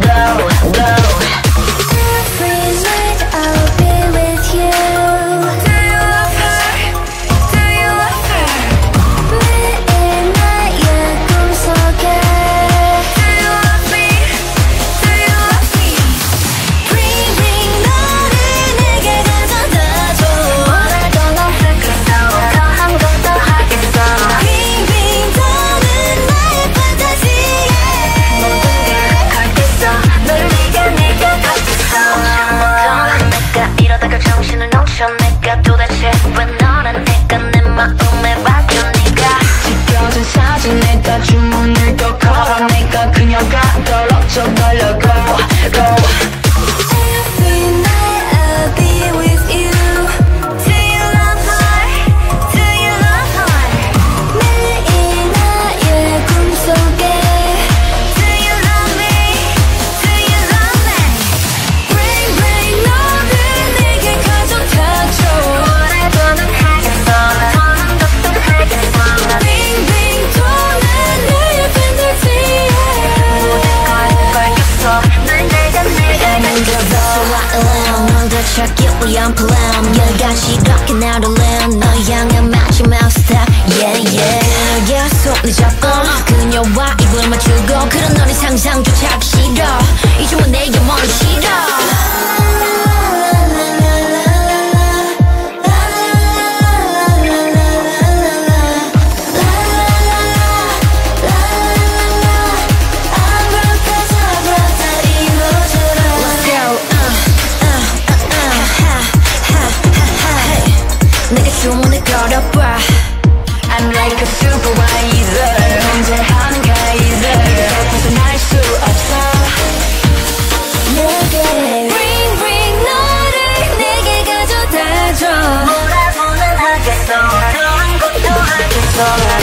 blow, blow Nigga, do the We on plan 여기까지 rockin' out the land 너 향해 마지막 step Yeah yeah. 계속 네 잡고 그녀와 입을 맞추고 그런 너의 상상조차 싫어. 이제와 내게 머리 싫어 주문을 걸어봐 I'm like a supervisor 통제하는 kaiser 벗어날 수 없어 내게 Bring bring 너를 내게 가져다줘 뭐라고는 하겠어 그런 것도 하겠어